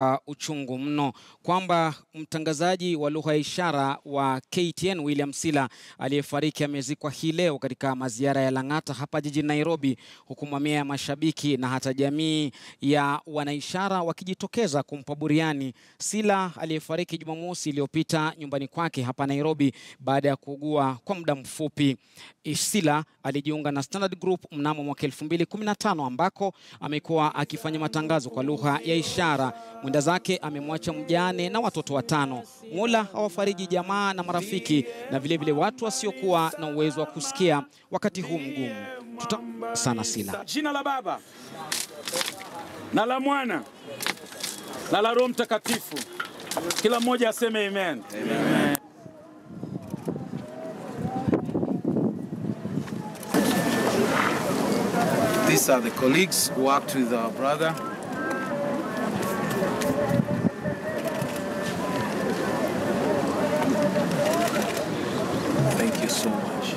Uh, uchungu mno kwamba mtangazaji wa lugha ya ishara wa KTN William Sila aliyefariki amezikwa hii leo katika maziara ya Lang'ata hapa jijini Nairobi, huku mamia ya mashabiki na hata jamii ya wanaishara wakijitokeza kumpa buriani Sila aliyefariki Jumamosi iliyopita nyumbani kwake hapa Nairobi baada ya kuugua kwa muda mfupi. Sila alijiunga na Standard Group mnamo mwaka 2015 ambako amekuwa akifanya matangazo kwa lugha ya ishara. Mwenda zake amemwacha mjane na watoto watano. Mola awafariji jamaa na marafiki na vilevile vile watu wasiokuwa na uwezo wa kusikia wakati huu mgumu. Tuta sana Sila. Jina la Baba na la Mwana na la Roho Mtakatifu, kila mmoja aseme amen. Amen. These are the colleagues who worked with our brother. so much.